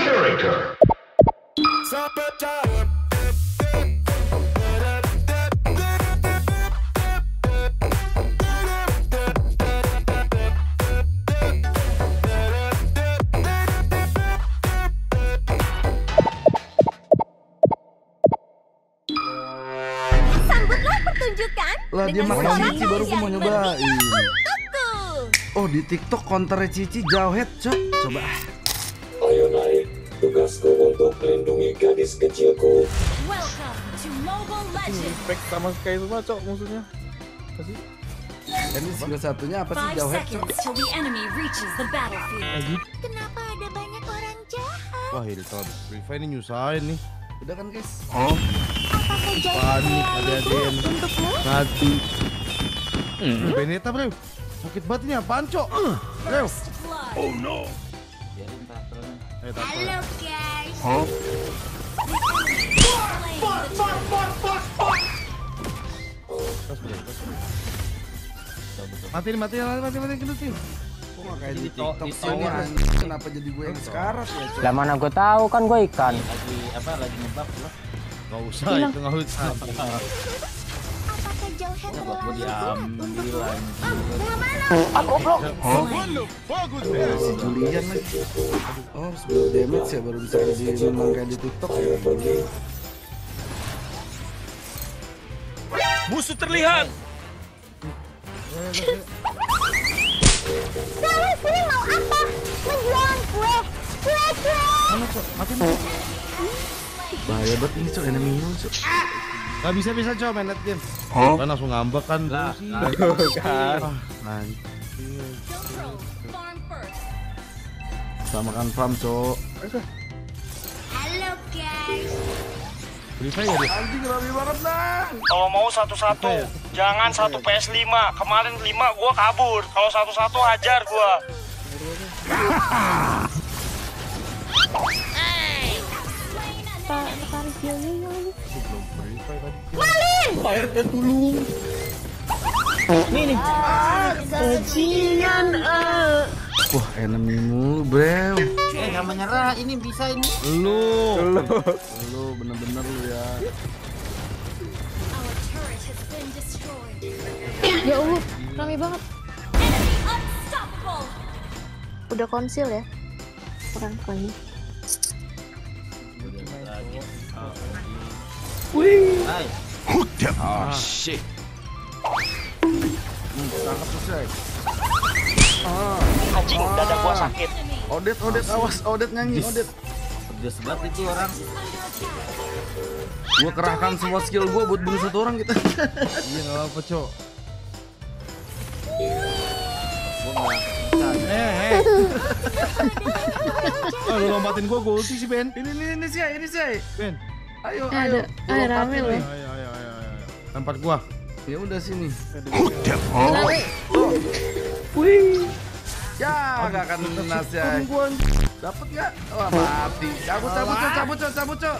character. Sambutlah pertunjukan Lah dia makan cici baru gue mau yang nyobain. untukku. Oh di TikTok counternya Cici jauh head cok. Coba. Tugasku untuk melindungi gadis kecilku. Welcome to Mobile Legends. Impact sama kayak semua cok musuhnya. Apa sih? Ini skill satunya apa sih jauh head cok? battlefield. Lagi. Kenapa ada banyak orang jahat? Wah ini kalau Free Fire ini nyusahin nih. Udah kan guys? Jahat Panik ada untukmu? Mati. Hmm. Beneta bro. Sakit banget ini apaan cok? Bro. Blood. Tak Halo guys. Oh. Mati nih mati mati mati mati gendut nih. Kok nggak kayak di TikTok sih ini anjing? Kenapa jadi gue yang sekarat ya cok? Lah mana gue tahu kan gue ikan. Gak usah itu gak usah. Apakah jahat selalu buruk untukmu? Si Julian lagi. Oh 10 damage ya baru bisa jadi memang kayak di TikTok ya. Musuh terlihat. Kalian sini mau apa? Menjual kue. Kue kue. Mana cok? Mati nih. Bahaya banget ini cok enemy cok. Gak bisa bisa cok main net game. Kan langsung ngambek kan. Lah. Kan. First. Sama kan farm cok. Halo guys. Free Fire ya dia. Anjing rame banget dah. Kalau mau satu-satu, jangan satu PS5. Kemarin 5 gua kabur. Kalau satu-satu hajar gua. Wah enemy mulu bro. Eh gak menyerah ini bisa ini. Lu. Lu bener-bener lu ya. Ya Allah, rame banget. Udah konsil ya? Kurang kali. Ah shit. Tangkap selesai. Anjing, dada gua sakit. Odet, Odet, awas, Odet nyanyi, Odet. Pedes banget itu orang. Gua kerahkan semua skill gua buat bunuh satu orang gitu. Iya gak apa cok. Eh, eh. Oh, lu lompatin gua, gua ulti sih Ben. ini, ini, ini sih, ini sih. Ben. Ayo, Eh, ayo. eh, rame loh. Ayo, ayo, ayo, ayo. Lempar gua. Ya udah sini. Rame. Wih. Ya, gak akan lunas ya. Dapat nggak? Wah, mati. Cabut, cabut, cabut, cabut, cok.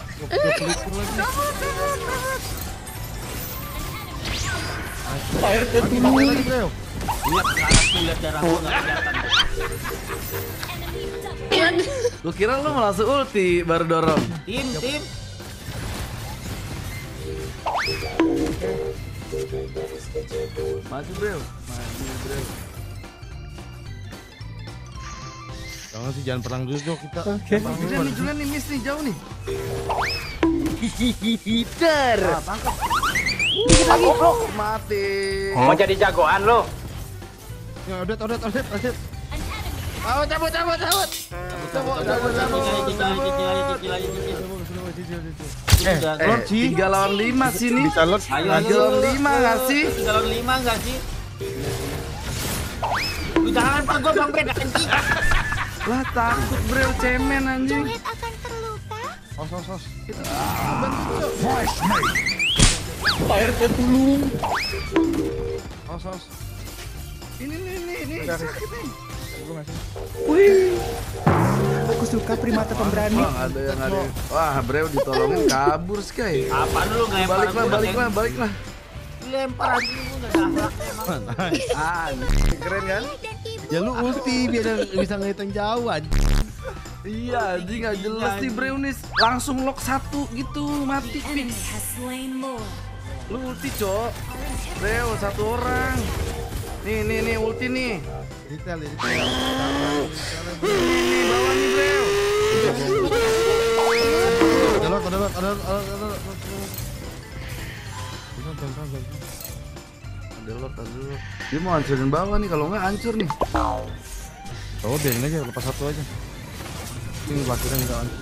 Mati, mati lagi, bro. Lihat ke tuh, lihat darah gua nggak kelihatan. Lu kira lu mau langsung ulti baru dorong. Tim, tim. Maju, bro. Maju, bro. Jangan sih, jangan perang dulu cok kita. Julian nih, Julian nih, miss nih, jauh nih. Hitter. Ah, tangkap. Goblok, mati. Mau jadi jagoan lo? Ya, udah, udah, udah, udah. Oh, cabut, cabut, cabut. Cabut, cabut, cabut. Cicil lagi, cicil lagi, Eh, Udah, Eh, Lord sih. tiga lawan lima sini. Bisa ayo, lawan lima nggak sih? Tiga lawan lima nggak sih? Lu jangan gua bang Ben anjing. Lah takut bro, cemen anjing. Joget akan terluka. Os, os, os. Os, os. Ini, ini, ini, ini. Sakit nih. Aku suka primata pemberani. Wah, ada yang ada. Wah, bro ditolongin kabur Sky. Apa lu ngelempar Baliklah, baliklah, baliklah. Lempar anjing gua nggak ada emang. Ah, keren kan? Ya lu ulti biar bisa ngitung jauh anjing. Iya, anjing nggak jelas nih Breunis. Langsung lock satu gitu, mati fix. Lu ulti, Cok. Breu, satu orang. Nih, nih, nih, ulti nih. Detail ya, detail. Dia mau hancurin bawah nih, kalau nggak hancur nih. Oh, biarin aja, lepas satu aja. Ini bakirnya enggak hancur.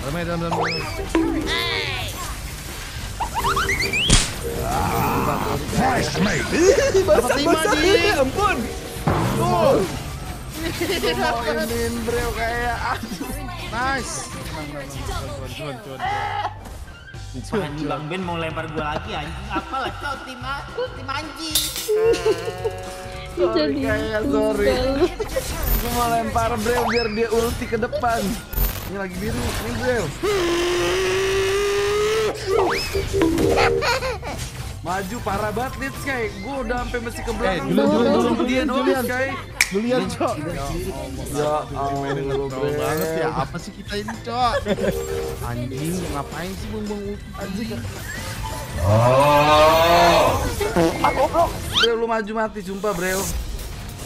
Dalam, dalam, dalam, dalam. Basah, basah. Ampun. Mau iniin Breu kayak. Nice. Anjing Bang Ben mau lempar gua lagi anjing. Apalah cok tim a- tim anjing. Sorry kayak sorry. Gue mau lempar Breu biar dia ulti ke depan. Ini lagi biru, ini Breu. Maju parah banget nih Sky. Gue udah sampai mesti ke belakang. Julian, Julian, Julian, dia doang Julian. Sky. Julian, Cok. Ya Allah, Tahu banget ya, apa sih kita ini, Cok? Anjing, ngapain sih buang-buang ulti? Anjing. Breu lu maju mati sumpah Breu.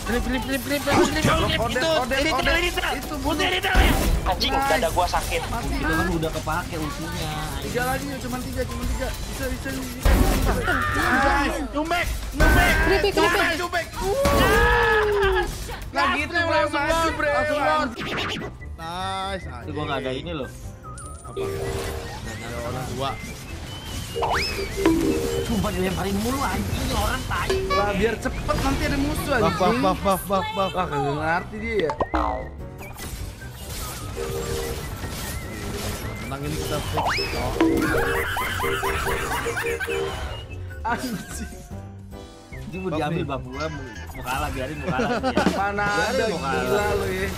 Flip, flip, flip, flip, flip, flip, flip. Odet, odet, odet. Itu bunuh. Anjing, dada gua sakit. Itu kan udah kepake ultinya. Tiga lagi, cuma tiga, cuma tiga. Bisa, bisa, bisa. Nice. Cumek, cumek. Keripik, keripik. Nah gitu Breu, langsung Breu. langsung. Nice. Itu gua nggak ada ini loh. Apa? Ada orang dua. Sumpah dilemparin mulu anjing orang tai. Lah biar cepet nanti ada musuh buff, anjing. buff, buff, buff, buff. Wah kagak ngerti dia ya. Tenang ini kita flip. Anjing. Itu mau diambil bab gua mau kalah biarin mau kalah. Mana ada mau kalah. gila lu ya.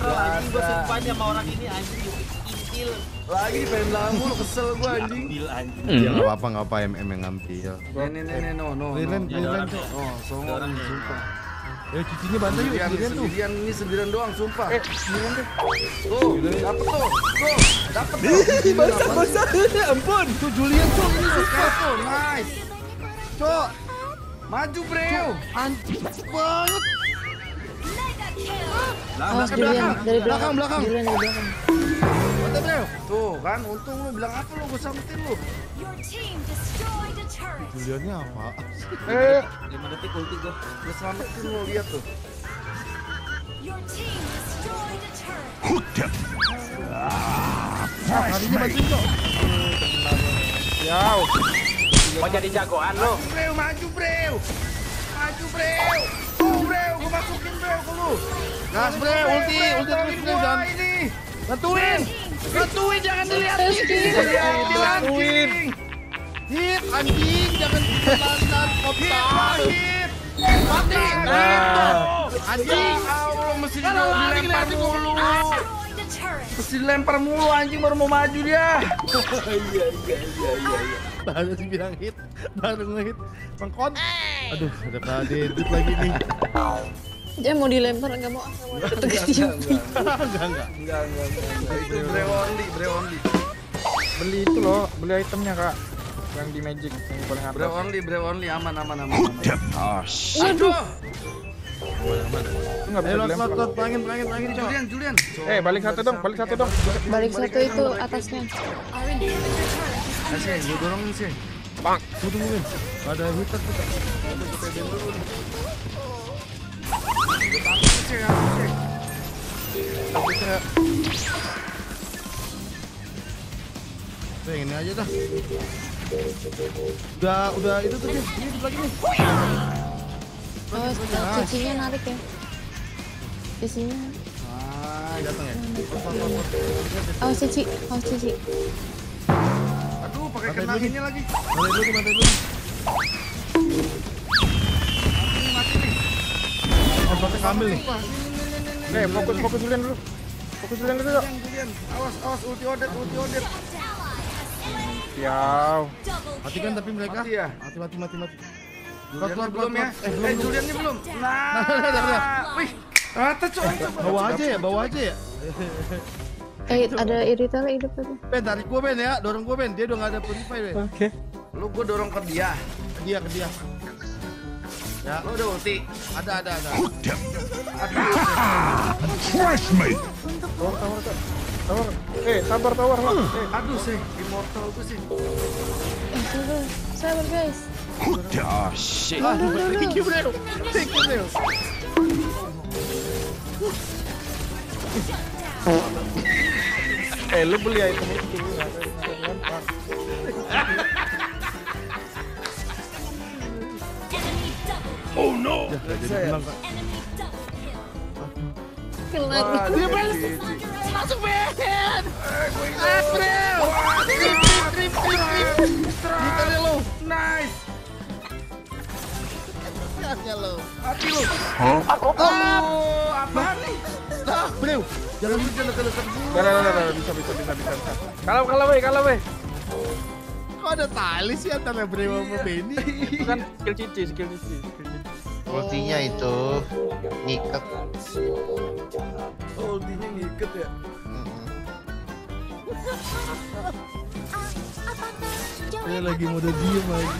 Anjing gua Ada. sumpah aja sama orang ini anjing intil. Lagi pengen belakang mulu kesel gua anjing. Ambil anjing. Ya nggak apa-apa, nggak apa MM yang ngambil. Nih nih nih nih no no. Ya, orang. Cok. Oh, songong sumpah. Ya cucinya bantu yuk, Sendirian, tuh. sendirian ini sendirian doang sumpah. Eh, sendirian deh. Tuh, dapet tuh. Tuh, dapet tuh. Basah, basah. Ampun. Tuh Julian tuh ini tuh sekarang tuh. Nice. Cok. Maju, Breu. Anjing banget. Awas Julian dari belakang. belakang. Julian dari belakang. Bro. Tuh kan, untung lu bilang apa lu gue sampetin lu. Juliannya apa? Eh, 5 detik ulti gua. gue selamatin lu lihat tuh. Nah, harinya bantuin, Cok. Mau jadi jagoan lu. Breu, maju, Breu. Maju, Breu. Oh, Breu, gue masukin Breu ke lu. Gas, Bro. Ulti, ulti terus, Jangan ini. Bantuin. Bantuin, jangan dilihat. Hati-hati, anjing. Hit, anjing, jangan jalan kota. Hit. Mati. Anjing. Allah, mesti Kan dilempar mulu. Mesti dilempar mulu anjing baru mau maju dia. Baru sih bilang hit, baru ngehit. Mengkon. Aduh, ada kadedut lagi nih. Dia mau dilempar nggak mau ah, nggak mau deket enggak, enggak. Enggak, enggak, enggak. Itu Breu only, Breu only. beli itu loh beli itemnya kak yang di magic yang paling atas Breu only, Breu only aman aman aman. aman. Waduh. itu nggak bisa Ayo, lot, lot, dilempar pelangin, pelangin. Julian, Julian. eh balik satu dong balik satu dong Balik satu itu atasnya. Kasih, gue dorongin sih. bang Tunggu, tunggu, Win. Ada hitter tuh, Tuh, yang ini aja dah. Udah, udah itu tuh. Ini tuh lagi nih. Awas cicinya narik ya. Cicinya. Ah, datang ya. Awas cici, awas cici. Aduh, pakai kena ini lagi. Bantai dulu, bantai dulu. Shotnya ngambil nih. eh fokus fokus Julian dulu fokus Julian dulu dong Julian, Julian. Awas, awas ulti odet, ulti odet. Siau Mati kan tapi mereka? Mati ya? Mati, mati, mati, mati. Lot, lot, belum ya? Eh, Eh. Juliannya belum. Nah, udah, udah. Nah, wih, Rata cok. Bawa aja ya, bawa aja ya. Eh, ada irita lah hidup tadi. Ben, tarik gua Ben ya, dorong gua Ben. Dia udah gak ada purify Ben. Oke. Lu gue dorong ke dia. Ke dia, ke dia. Ya, Lu udah ulti. ada, ada, ada. Tawar, tawar, Kak. Tawar. Eh, sabar tawar lah. Eh, Aduh sih, immortal gue sih. Eh, sabar. Guys. Ah, thank you bro. Thank you bro. eh lu beli item itu. Kelar. Dia balik. Masuk. Ah, lo. Nice. Lo. Oh, apa nih? Ah, dah. bisa, bisa, bisa, bisa. Kalah, kalah, weh, kalah, weh. Kok ada tali sih antara Bro sama Benny? Itu kan skill skill cici, skill cici. Ultinya itu ngikat. jahat. Ultinya ngiket ya. Dia lagi mode diem lagi.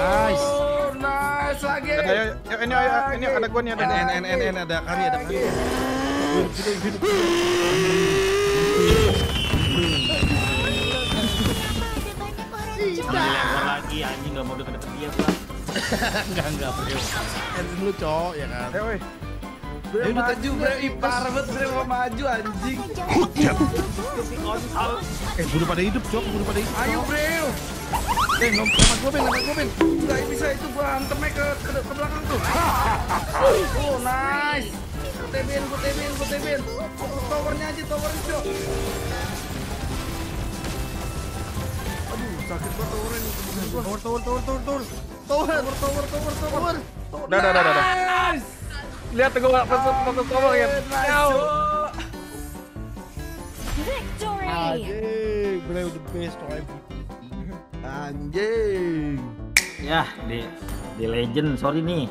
Nice. Oh, nice lagi. Ayo, ayo, ini, ayo, ini ada gua nih, ada N. N N N N ada kari ada kari. Lagi anjing nggak mau deket-deket dia gua. Enggak enggak bro. N dulu cowok ya kan. Ayo, weh. Bre udah maju bre, ih parah banget bre mau maju anjing. Eh, buru pada hidup, cok, buru pada hidup. Ayo bre. Eh, ngomong sama gua Ben, sama gua Ben. Enggak bisa itu gua hantemnya ke, ke, ke belakang tuh. Oh, nice. Gua tebin, gua tebin, gua tebin. Towernya aja, towernya cok. Aduh, sakit banget towernya nih. Tower, tower, tower, tower, tower. Tower, Tower, tower, tower, tower. Dah, dah. Nice. Lihat tuh gua fokus fokus tower ya. Cok. Anjing, bro the best of MVP. Anjing. Ya, di di legend, sorry nih.